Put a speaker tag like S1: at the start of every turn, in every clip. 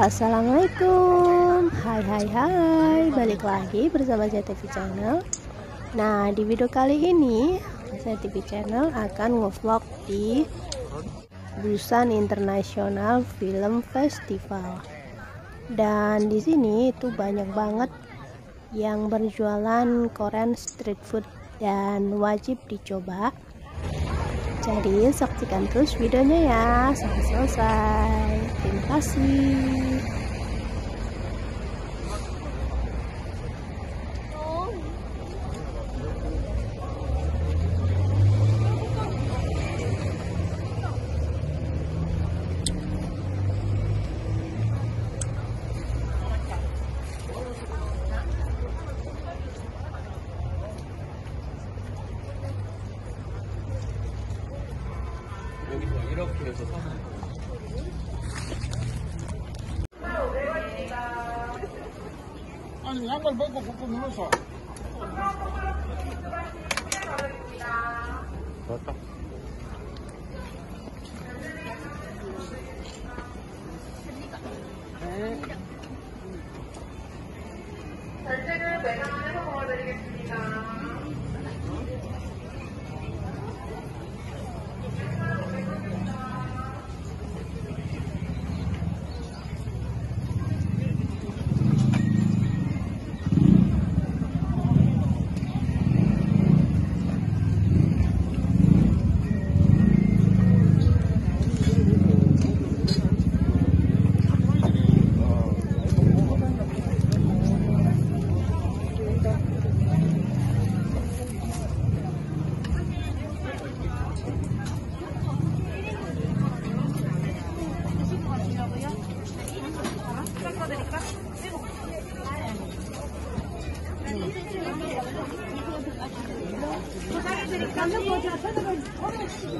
S1: Assalamualaikum. Hai hai hai. Balik lagi bersama JTV Channel. Nah di video kali ini JTV Channel akan ngevlog di Busan International Film Festival. Dan di sini itu banyak banget yang berjualan Korean street food dan wajib dicoba jadi saksikan terus videonya ya sampai selesai. Terima kasih.
S2: 사는
S3: 아니 양말 벗고 벗고 눌러서
S2: 맞다.
S4: 결제는 매장 안에서 도와드리겠습니다.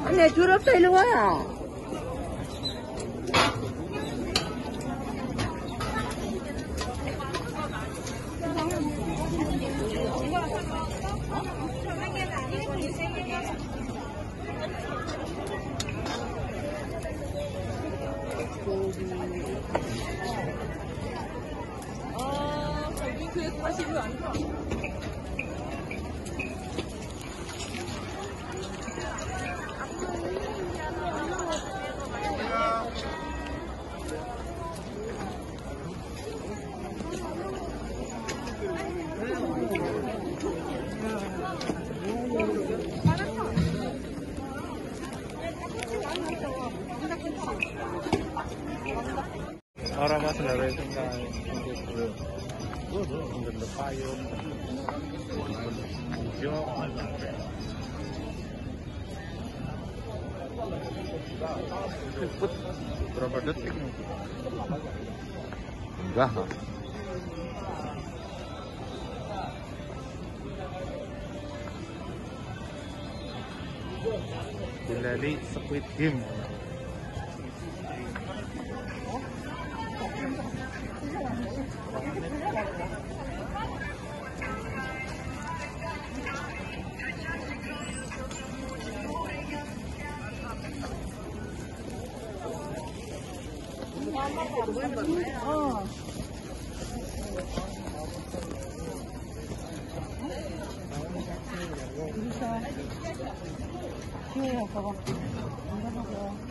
S5: 근데 더럽다 이리 와.
S2: 아, 저기 그 다시 왜안 가? Orang mas untuk the payung, cepet berapa detik? Enggak. Squid Game. 어.
S5: 기회야, 저거. 안가보고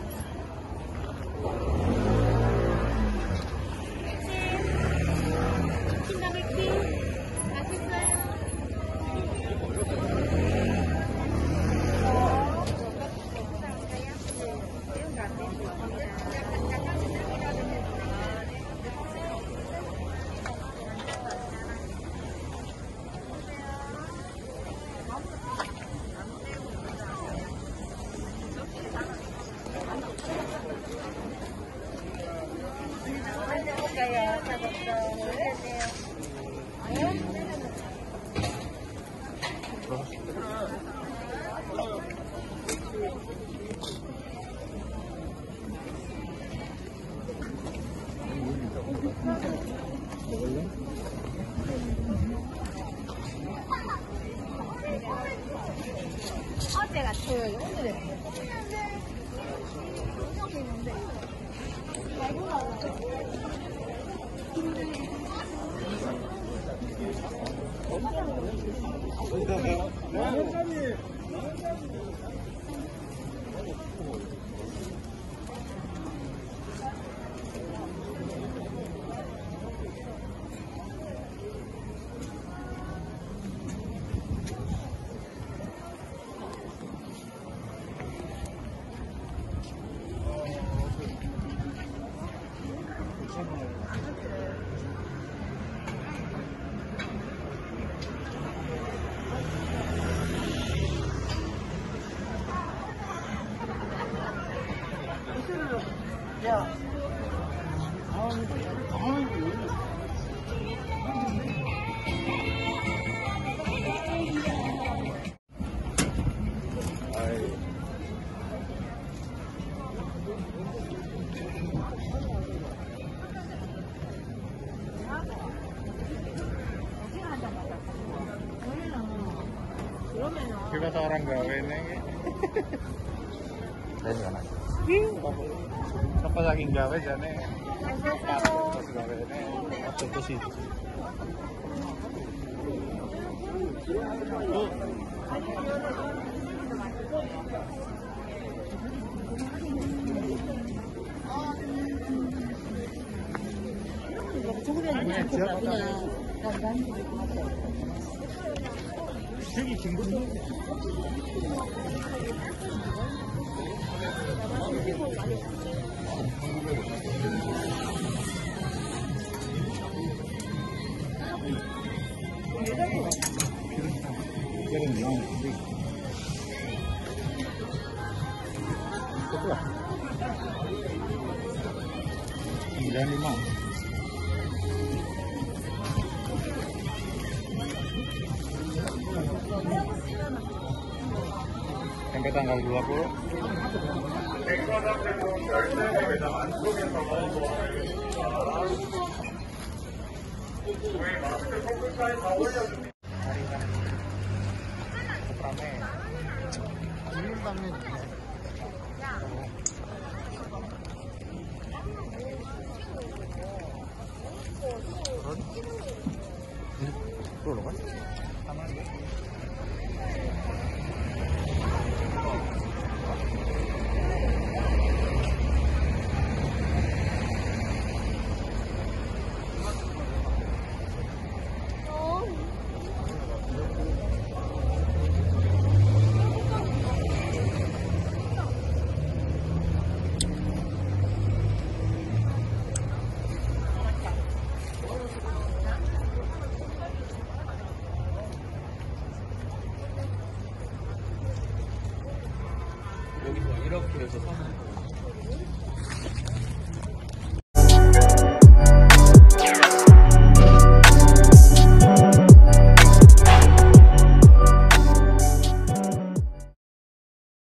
S5: 何食べる?
S2: Kita seorang gawe neng. Dan mana? Sa palaging gawe dyan eh. Tapos gawe na eh. After the seat. 되게 긴거 别在这儿！别在这儿！你让你们这个？不是。你干吗？还要不习惯呢？Sampai tanggal 20 hari kan cukup ramai ini. Ramai Tuh loh kan sama 여기서 이렇게 해서 사는 거